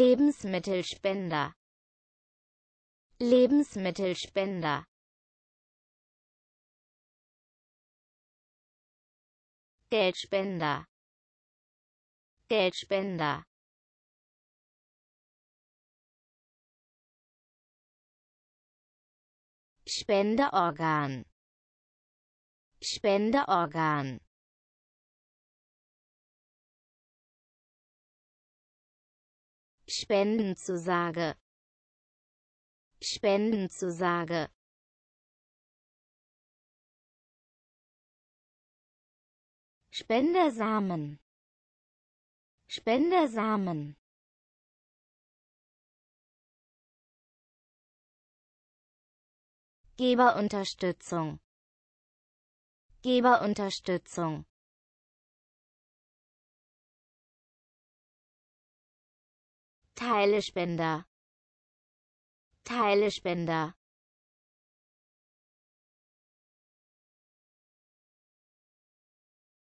Lebensmittelspender. Lebensmittelspender. Geldspender. Geldspender. Spenderorgan Spenderorgan Spendenzusage Spendenzusage Spendersamen. Spendersamen. Geberunterstützung. Geberunterstützung Teilespender. Teilespender